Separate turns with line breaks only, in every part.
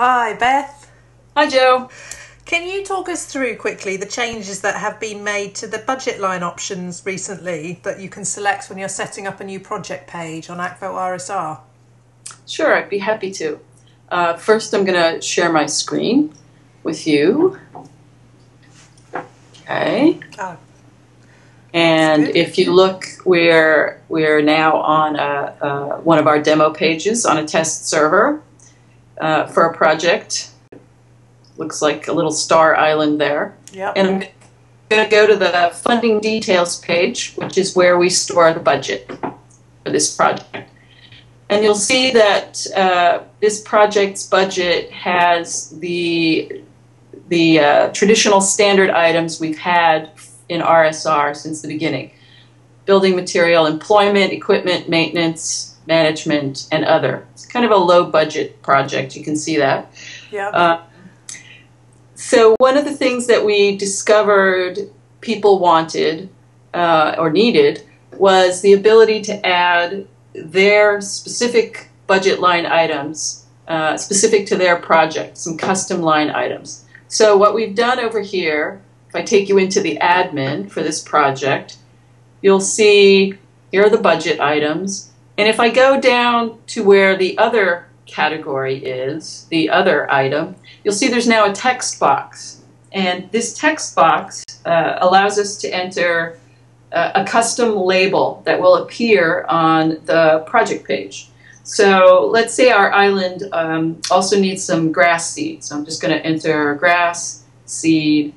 Hi, Beth.
Hi, Joe.
Can you talk us through quickly the changes that have been made to the budget line options recently that you can select when you're setting up a new project page on Akvo RSR?
Sure, I'd be happy to. Uh, first, I'm going to share my screen with you. Okay.
Oh,
And if you look, we're we're now on a, a, one of our demo pages on a test server uh, for a project. Looks like a little star island there.
yep.
And I'm going to go to the funding details page, which is where we store the budget for this project. And you'll see that uh, this project's budget has the the uh, traditional standard items we've had in RSR since the beginning: building material, employment, equipment, maintenance, management, and other. It's kind of a low budget project. You can see that.
Yep.
Uh, so one of the things that we discovered people wanted uh, or needed was the ability to add their specific budget line items uh, specific to their project, some custom line items. So what we've done over here, if I take you into the admin for this project, you'll see here are the budget items. And if I go down to where the other category is, the other item, you'll see there's now a text box. And this text box uh, allows us to enter uh, a custom label that will appear on the project page. So let's say our island um, also needs some grass seed. So I'm just going to enter grass seed,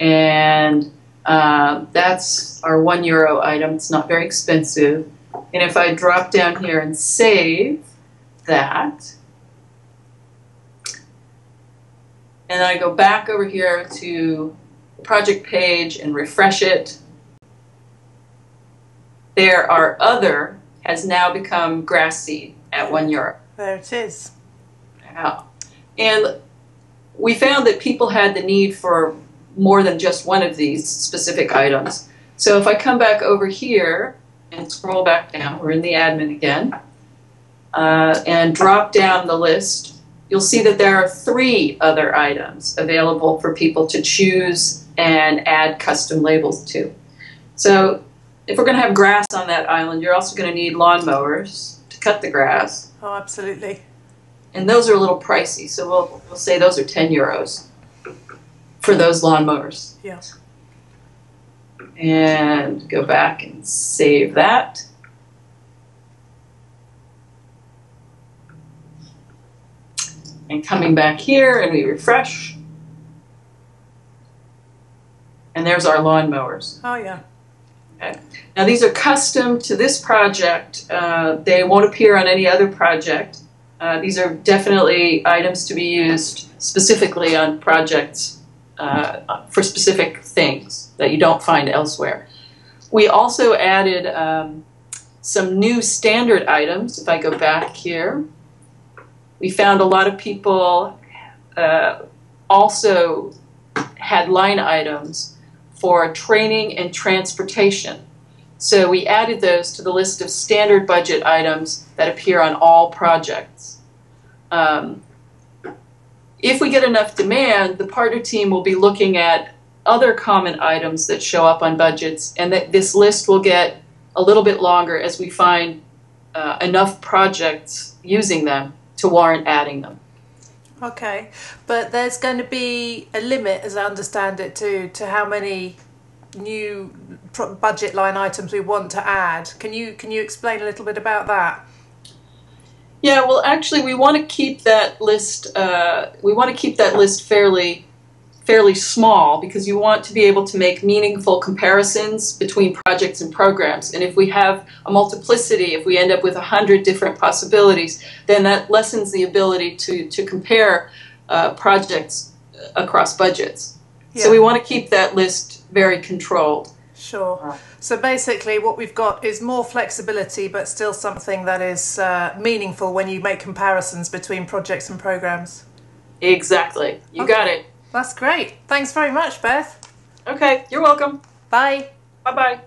and uh, that's our one euro item. It's not very expensive. And if I drop down here and save that, and I go back over here to project page and refresh it, there our other has now become grass seed at one euro.
there it is.
Wow. And we found that people had the need for more than just one of these specific items. So if I come back over here and scroll back down, we're in the admin again, uh, and drop down the list, you'll see that there are three other items available for people to choose and add custom labels to. So if we're going to have grass on that island, you're also going to need lawnmowers to cut the grass
Oh, absolutely.
and those are a little pricey. So we'll we'll say those are ten euros for those lawnmowers.
Yeah.
And go back and save that. And coming back here and we refresh. And there's our lawnmowers.
Oh, yeah. Okay.
Now these are custom to this project. Uh, they won't appear on any other project. Uh, these are definitely items to be used specifically on projects uh, for specific things that you don't find elsewhere. We also added um, some new standard items. If I go back here, we found a lot of people uh, also had line items for training and transportation. So we added those to the list of standard budget items that appear on all projects. Um, if we get enough demand, the partner team will be looking at other common items that show up on budgets, and that this list will get a little bit longer as we find uh, enough projects using them to warrant adding them.
Okay. But there's going to be a limit, as I understand it, to, to how many new budget line items we want to add. Can you can you explain a little bit about that?
Yeah, well, actually, we want to keep that list. Uh, we want to keep that list fairly, fairly small because you want to be able to make meaningful comparisons between projects and programs. And if we have a multiplicity, if we end up with a hundred different possibilities, then that lessens the ability to to compare uh, projects across budgets. So we want to keep that list very controlled.
Sure. So basically, what we've got is more flexibility, but still something that is uh, meaningful when you make comparisons between projects and programs.
Exactly. You got it.
That's great. Thanks very much, Beth.
Okay, you're welcome.
Bye.
Bye bye.